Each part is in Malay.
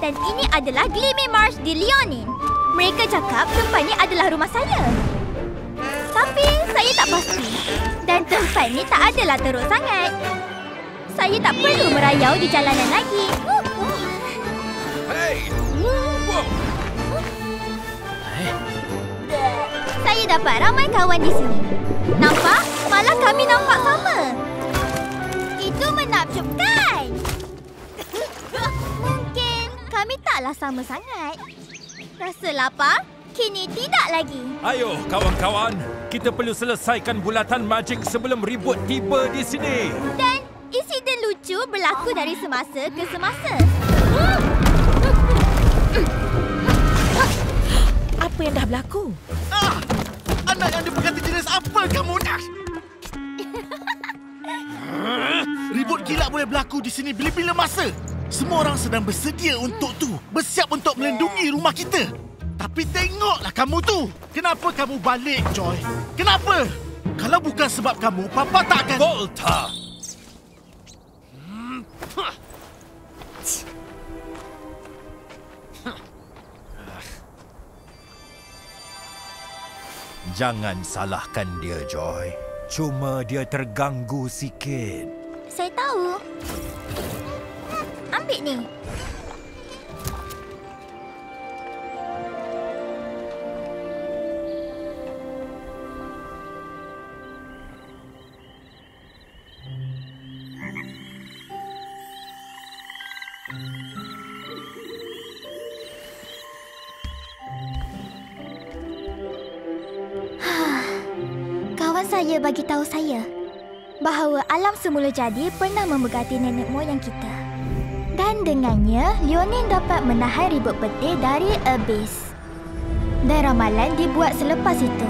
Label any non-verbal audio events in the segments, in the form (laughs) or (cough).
Dan ini adalah Glimmy Marsh di Leonin. Mereka cakap tempat ni adalah rumah saya. Tapi saya tak pasti. Dan tempat ni tak adalah teruk sangat. Saya tak perlu merayau di jalanan lagi. Wow! Saya dapat ramai kawan di sini. Kami taklah sama sangat. Rasa lapar? Kini tidak lagi. Ayo, kawan-kawan. Kita perlu selesaikan bulatan magik sebelum ribut tiba di sini. Dan insiden lucu berlaku dari semasa ke semasa. Apa yang dah berlaku? Ah! Anak yang diberkati jenis apa kamu nak? (laughs) Ribut gila boleh berlaku di sini bila-bila masa. Semua orang sedang bersedia untuk tu. Bersiap untuk melindungi rumah kita. Tapi tengoklah kamu tu. Kenapa kamu balik, Joy? Kenapa? Kalau bukan sebab kamu, Papa tak akan... Volta! Jangan salahkan dia, Joy. Cuma dia terganggu sikit. Saya tahu. Ambil ni. (sighs) Saya bagi tahu saya bahawa alam semula jadi pernah memegati nenek moyang kita. Dengannya, Leonin dapat menahan ribut petir dari Abyss. Dan ramalan dibuat selepas itu.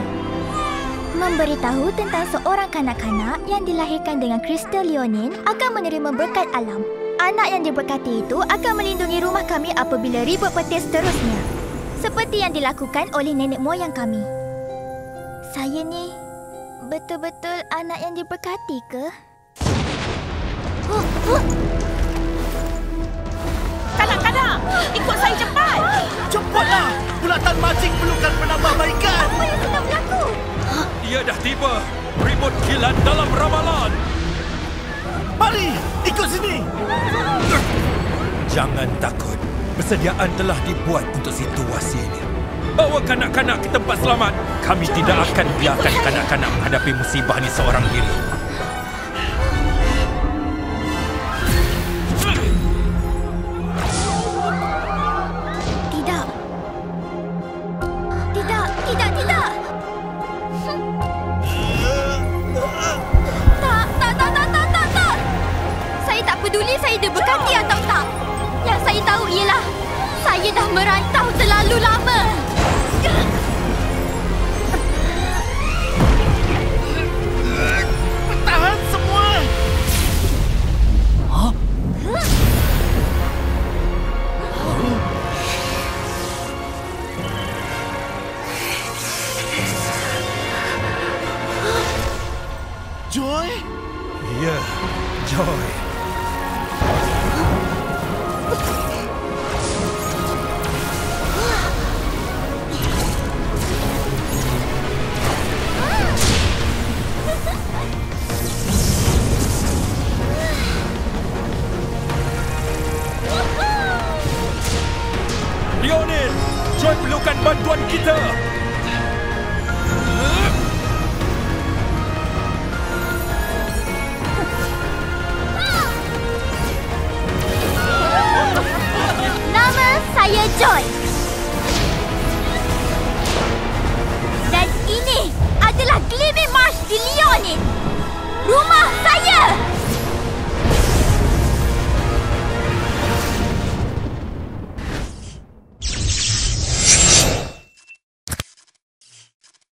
Memberitahu tentang seorang kanak-kanak yang dilahirkan dengan kristal Leonin akan menerima berkat alam. Anak yang diberkati itu akan melindungi rumah kami apabila ribut petir seterusnya. Seperti yang dilakukan oleh nenek moyang kami. Saya ni betul-betul anak yang diberkati ke? Oh, oh. Bulatan magik perlukan penambahbaikan. Apa yang sedang berlaku? Ia dah tiba. Ribut kilat dalam ramalan. Mari, ikut sini. Jangan takut. Persediaan telah dibuat untuk situasi ini. Bawa kanak-kanak ke tempat selamat. Kami tidak akan biarkan kanak-kanak menghadapi musibah ini seorang diri. Joy perlukan bantuan kita.